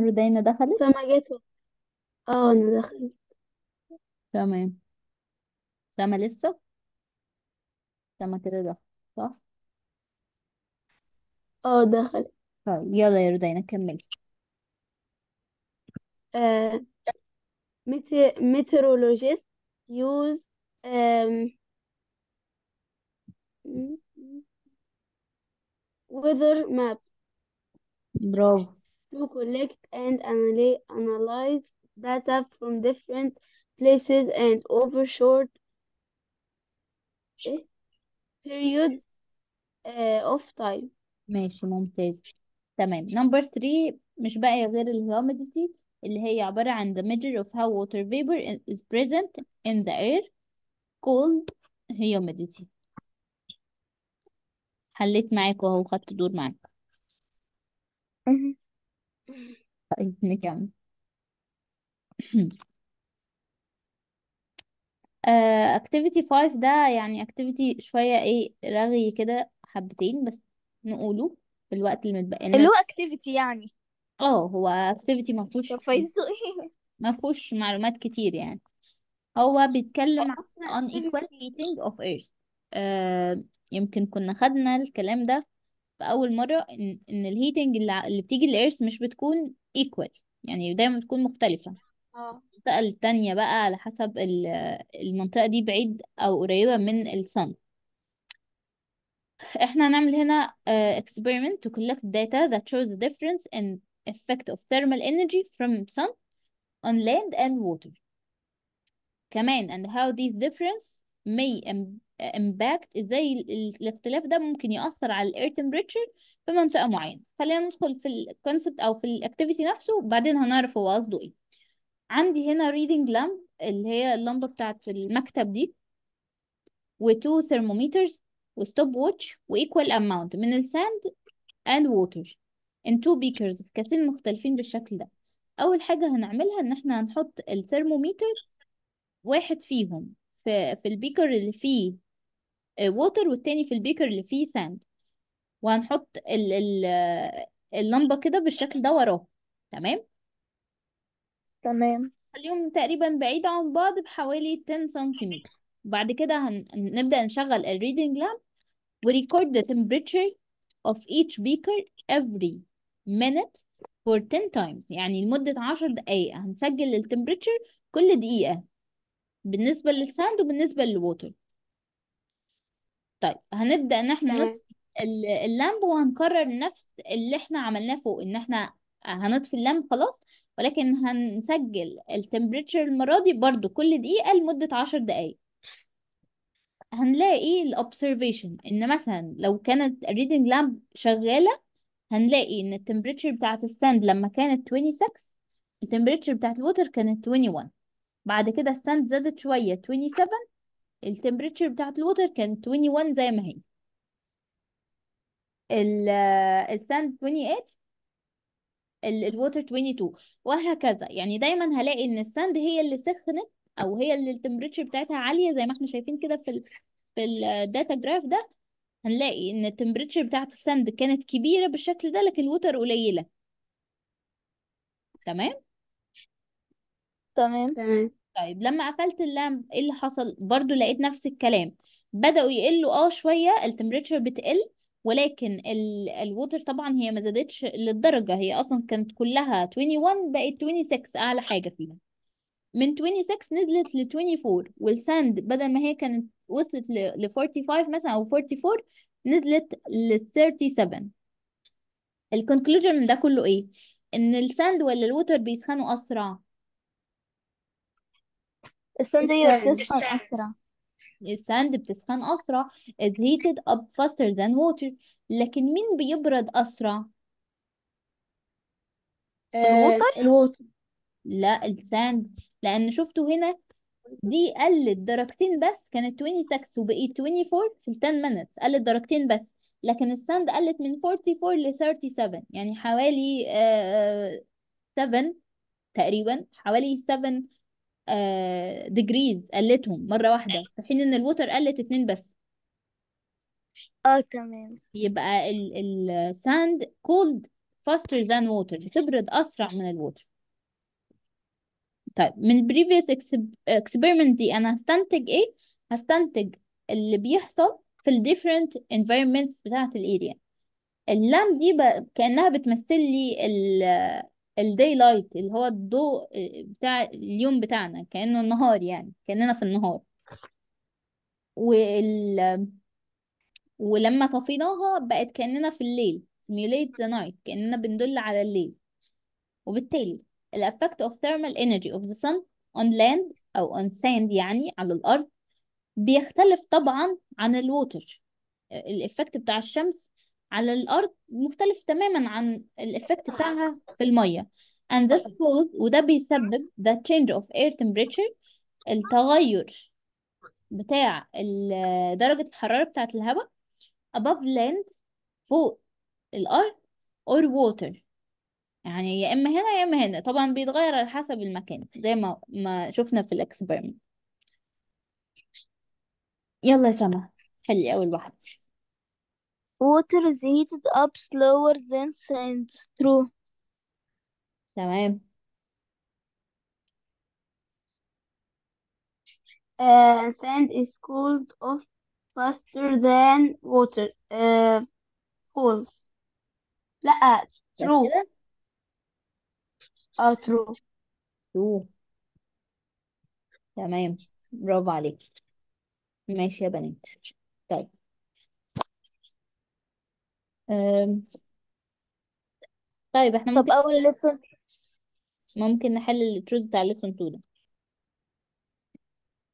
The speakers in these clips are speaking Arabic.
رودينا دخلت؟ سما جت آه أنا دخلت. تمام. سما لسه؟ سما كده دخل صح؟ آه دخلت. طيب يلا يا رودينا كملي. آه ميتي... meteorologists use um, weather maps برافو. To collect and analy- analyze data from different places and over short eh, period uh, of time ماشي ممتاز تمام نمبر 3 مش باقي غير الهيوميديتي اللي هي عبارة عن the measure of how water vapor is present in the air called humidity حليت معاك وهو خدت دور معاك طيب نكمل. آه، activity 5 ده يعني activity شوية إيه رغي كده حبتين بس نقوله في الوقت اللي متبقي اللي لنا هو اكتيفيتي يعني. آه هو activity ما فيهوش طب فايدته إيه ما فيهوش معلومات كتير يعني. هو بيتكلم عن أصلا unequal activity heating of earth. آه يمكن كنا خدنا الكلام ده في أول مرة إن, إن الهيتنج اللي, اللي بتيجي للإيرث مش بتكون equal يعني دايما بتكون مختلفة. آه. المنطقة التانية بقى على حسب ال- المنطقة دي بعيد أو قريبة من الصن. إحنا هنعمل هنا uh, experiment to collect data that shows the difference in effect of thermal energy from sun on land and water. كمان and how these difference may im- impact إزاي ال- ال- الاختلاف ده ممكن يأثر على ال air temperature في منطقة معينة. خلينا ندخل في ال concept أو في ال activity نفسه وبعدين هنعرف هو قصده إيه. عندي هنا reading lamp اللي هي اللمبة بتاعت المكتب دي و two thermometers و stopwatch و equal amount من ال sand and water in two beakers في كاسين مختلفين بالشكل ده. أول حاجة هنعملها إن إحنا هنحط الثرمومتر واحد فيهم في في ال beaker اللي فيه water والتاني في ال beaker اللي فيه sand وهنحط ال ال اللمبة كده بالشكل ده وراه. تمام؟ تمام. خليهم تقريبا بعيد عن بعض بحوالي 10 سنتيمتر بعد كده هن... هنبدأ نشغل ال reading lamp و record the temperature of each beaker every minute for 10 times. يعني لمدة 10 دقايق. هنسجل ال temperature كل دقيقة. بالنسبة لل sand وبالنسبة لل water طيب هنبدأ إن إحنا تمام. نطفي ال- ال lamp وهنكرر نفس اللي إحنا عملناه فوق إن إحنا هنطفي ال lamp خلاص ولكن هنسجل ال temperature المرة دي برضو كل دقيقة لمدة عشر دقايق. هنلاقي ال observation إن مثلا لو كانت ال reading lamp شغالة هنلاقي إن ال temperature بتاعت ال sand لما كانت 26 ال temperature بتاعت ال water كانت 21 بعد كده ال sand زادت شوية 27 ال temperature بتاعت ال water كانت 21 زي ما هي. ال ال sand 28 ال- ال water 22 وهكذا. يعني دايما هلاقي إن ال sand هي اللي سخنت أو هي اللي ال temperature بتاعتها عالية زي ما إحنا شايفين كده في ال في ال data graph ده. هنلاقي إن ال temperature بتاعت ال sand كانت كبيرة بالشكل ده لكن ال water قليلة. تمام؟ تمام. تمام. طيب لما قفلت ال lamp إيه اللي حصل؟ برضو لقيت نفس الكلام. بدأوا يقلوا آه شوية ال temperature بتقل ولكن ال ال water طبعا هي ما زادتش للدرجة. هي أصلا كانت كلها 21 بقت 26 أعلى حاجة فيها. من 26 نزلت ل 24 وال sand بدل ما هي كانت وصلت ل ل 45 مثلا أو 44 نزلت ل 37 ال conclusion من ده كله إيه؟ إن ال sand ولا ال water بيسخنوا أسرع. ال sand هي ال sand بتسخن أسرع. ال sand بتسخن أسرع. Is heated up faster than water. لكن مين بيبرد أسرع؟ آه ال water ال water لا ال sand لأن شفتوا هنا دي قلت درجتين بس. كانت 26 وبقيت 24 في ال 10 minutes. قلت درجتين بس. لكن ال sand قلت من 44 ل 37 يعني حوالي آه 7 تقريبا. حوالي 7 آه degrees قلتهم مرة واحدة في حين إن ال water قلت اتنين بس. آه تمام. يبقى ال ال sand cooled faster than water بتبرد أسرع من ال water طيب من previous exp- experiment دي أنا هستنتج إيه؟ هستنتج اللي بيحصل في ال different environments بتاعة ال area ال lamp دي ب... كأنها بتمثل لي ال ال daylight اللي هو الضوء بتاع اليوم بتاعنا كأنه النهار يعني كأننا في النهار. وال... ولما طفيناها بقت كأننا في الليل simulate the night كأننا بندل على الليل. وبالتالي ال effect of thermal energy of the sun on land أو on sand يعني على الأرض بيختلف طبعا عن ال water ال effect بتاع الشمس على الأرض مختلف تماما عن ال effect بتاعها في المية. And this cause وده بيسبب the change of air temperature التغير بتاع درجة الحرارة بتاعة الهواء above land فوق الأرض or water. يعني يا إما هنا يا إما هنا. طبعا بيتغير على حسب المكان زي ما ما شفنا في الإكسبيرمنت يلا يا سما حلي أول واحدة Water is heated up slower than sand. True. تمام Uh, sand is cooled off faster than water. Uh, false. لا بس true. كده اه true. true. تمام برافو عليك ماشي يا بنات أم. طيب إحنا طب ممكن أول lesson. ممكن نحل التروث بتاع lesson 2 ده.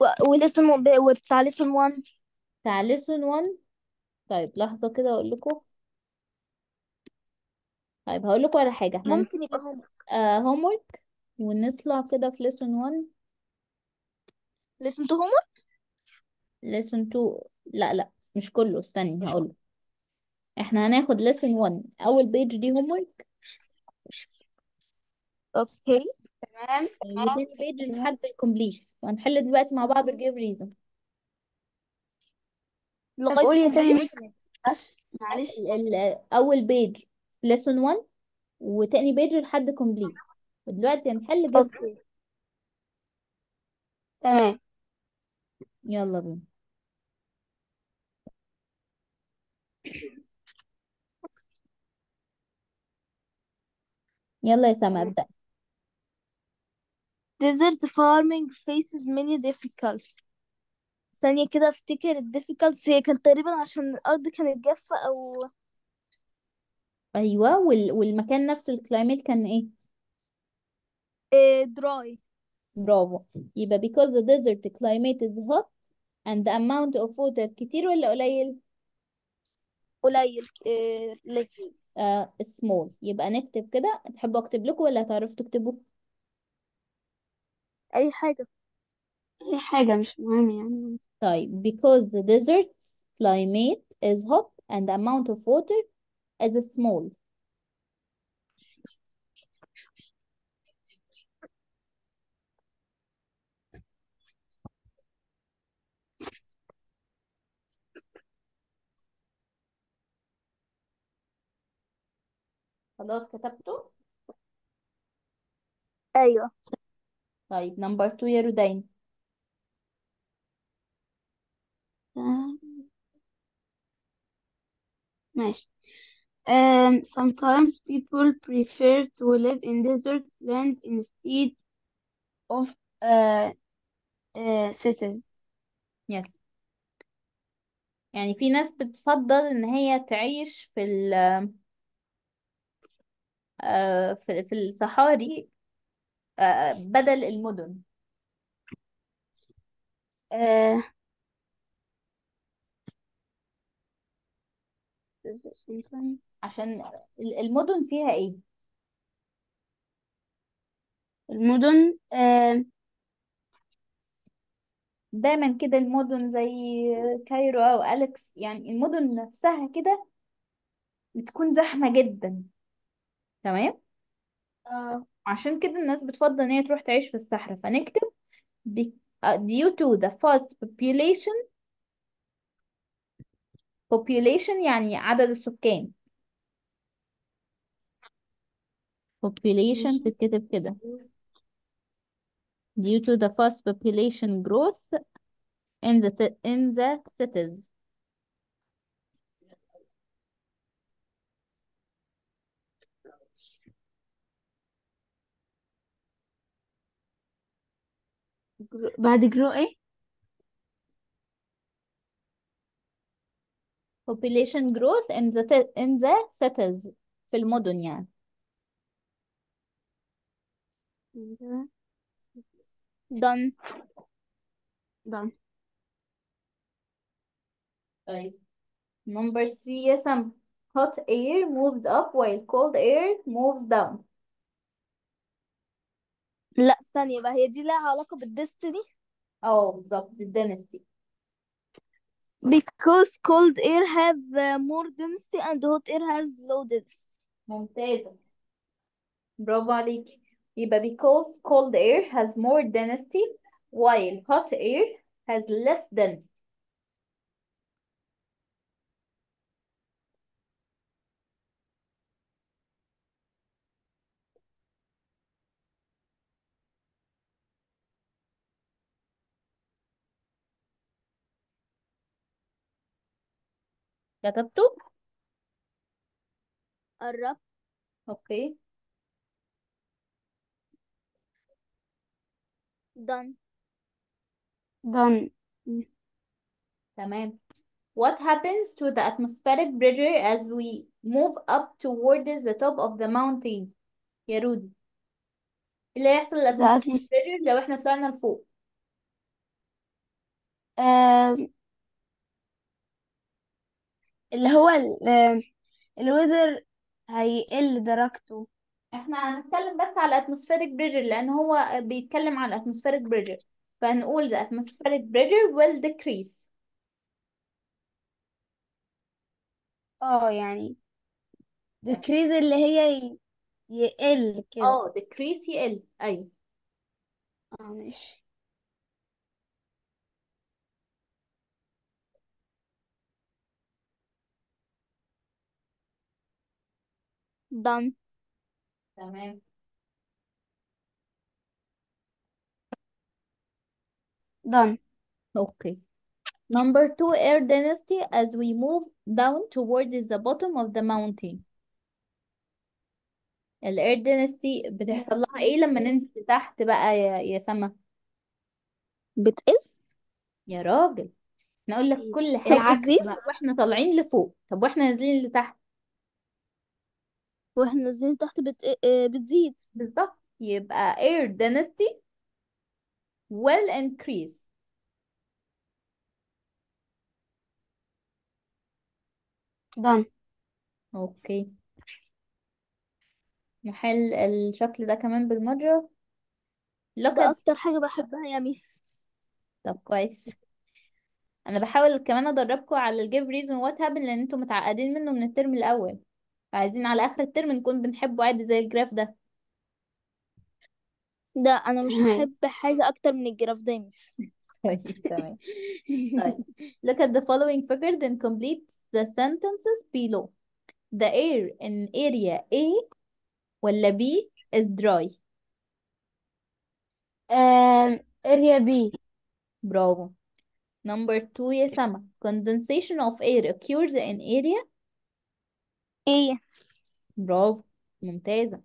و- ولسن وبتاع lesson 1 بتاع lesson 1 طيب لحظة كده أقول لكم. طيب هقول لكم على حاجة. إحنا ممكن يبقى هم آه homework ونطلع كده في lesson 1 listen to homework lesson 2 لا لا مش كله استني هقول إحنا هناخد lesson 1 أول page دي homework. okay. تمام. وتاني page لحد ال complete وهنحل دلوقتي مع بعض give reason طب لغاية قولي تاني معلش معلش. ال- أول page lesson 1 وتاني page لحد complete ودلوقتي هنحل okay. تمام. يلا بينا. يلا يا سما أبدأ. Desert farming faces many difficulties. ثانية كده أفتكر ال difficulties. هي كانت تقريبا عشان الأرض كانت جافة أو أيوه وال... والمكان نفسه الكلايميت كان إيه؟ إيه dry. برافو. يبقى because the desert climate is hot and the amount of water كتير ولا قليل؟ قليل إيه less آه small. يبقى نكتب كده تحبوا أكتب لكم ولا هتعرفوا تكتبوا؟ أي حاجة. أي حاجة مش مهم يعني. طيب because the desert's climate is hot and the amount of water is small. خلاص كتبته؟ أيوة. طيب نمبر 2 يا رودين. ماشي. Um, sometimes people prefer to live in desert land instead of uh, uh, cities. يس يعني في ناس بتفضل إن هي تعيش في ال آه، في في الصحاري آه، بدل المدن sometimes. عشان ال- المدن فيها إيه المدن uh, دايما كده المدن زي كايرو أو أليكس يعني المدن نفسها كده بتكون زحمة جدا تمام uh, عشان كده الناس بتفضل ان هي تروح تعيش في الصحراء فنكتب be- uh, due to the fast population population يعني عدد السكان population ماشي تتكتب كده due to the fast population growth in the in the cities جرو... بعد جرو ايه population growth in the t- in the cities في المدن يعني done done طيب number three يا سما hot air moves up while cold air moves down لا ثانية بقى هي دي لها علاقة بالديستني اه بالظبط الدينستي because cold air have uh, more density and hot air has low density ممتازة برافو عليك يبقى because cold air has more density while hot air has less density كتبته قرب أوكي done done تمام What happens to the atmospheric pressure as we move up towards the top of the mountain يا رودي إيه اللي هيحصل pressure لو إحنا طلعنا لفوق اللي هو ال- آم، الويذر هيقل درجته. إحنا هنتكلم بس على atmospheric pressure لأن هو بيتكلم على atmospheric pressure. فهنقول the atmospheric pressure will decrease. آه يعني decrease اللي هي ي- يقل كده. آه decrease يقل. أيوه. آه ماشي. Done. تمام done. Okay. Number two air density as we move down towards the bottom of the mountain. ال air density بتحصل لها إيه لما ننزل لتحت بقى يا يا سما؟ بتقل؟ يا راجل. إحنا أقول لك كل بقى وإحنا طالعين لفوق. طب وإحنا نازلين لتحت؟ وإحنا نازلين تحت بت... آه، بتزيد. بالظبط. يبقى air density will increase. Done. أوكي نحل الشكل ده كمان بالمرة look ده at أكتر حاجة بحبها يا ميس. طب كويس. أنا بحاول كمان ادربكم على ال give reason what happened لأن أنتوا متعقدين منه من ال term الأول. عايزين على اخر ال term نكون بنحبه عادي زي ال graph ده ده أنا مش هحب حاجة أكتر من ال graph ده يا miss كويس تمام طيب look at the following figure then complete the sentences below the air in area A ولا B is dry آم، area B برافو number two يا سما condensation of air occurs in area إيه؟ برافو ممتازة.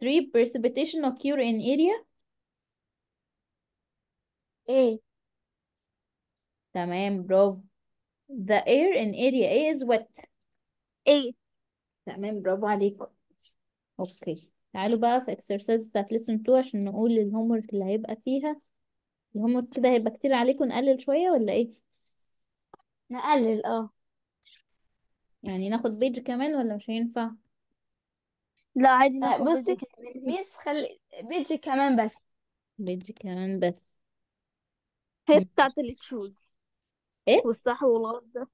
Three precipitation occur in area. A تمام برافو. The air in area A is wet. إيه؟ تمام برافو عليكم. okay تعالوا بقى في exercise بتاعت lesson 2 عشان نقول ال homework اللي هيبقى فيها. ال homework كده هيبقى كتير عليكم نقلل شوية ولا إيه؟ نقلل آه. يعني ناخد page كمان ولا مش هينفع؟ لا عادي آه، ناخد بصي فيديو كمان. miss خلي page كمان بس. page كمان بس. هي. بتاعت اللي تشوز. إيه؟ والصح والغلط ده.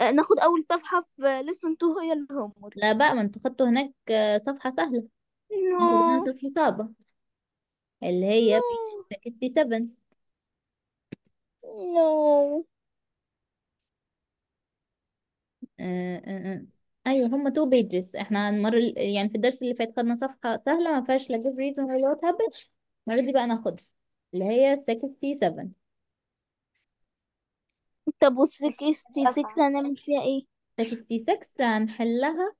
آه، ناخد أول صفحة في lesson 2 هي ال homework لا بقى ما أنتوا خدتوا هناك آه، صفحة سهلة. ناخد هنا no صفحة صعبة. اللي هي no page 57 no آه آه آه. أيوه هما two pages إحنا المرة ال- يعني في الدرس اللي فات خدنا صفحة سهلة ما فيهاش لا give reason ولا what happened المرة دي بقى ناخدها اللي هي 67 طب وال sixty 6 هنعمل فيها إيه؟ 66 هنحلها.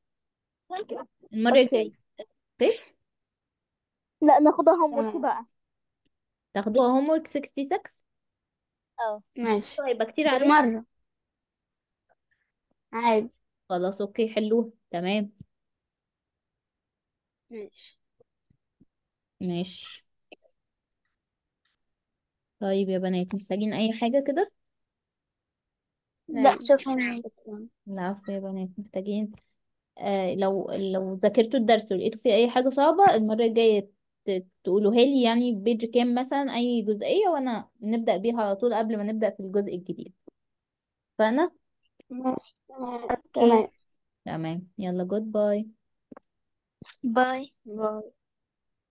المرة الجاية. okay. okay لا ناخدها homework تمام بقى. تاخدوها homework 66 آه. ماشي. هيبقى كتير عليكم بالمرة عادي. خلاص okay حلوها تمام. ماشي. ماشي. طيب يا بنات محتاجين أي حاجة كده؟ لا لا شكرا شكرا العفو يا بنات محتاجين. آه لو لو ذاكرتوا الدرس ولقيتوا فيه أي حاجة صعبة المرة الجاية ت- تقولوها لي يعني page كام مثلا أي جزئية وأنا نبدأ بيها على طول قبل ما نبدأ في الجزء الجديد. فأنا ماشي تمام okay تمام تمام يلا good bye bye باي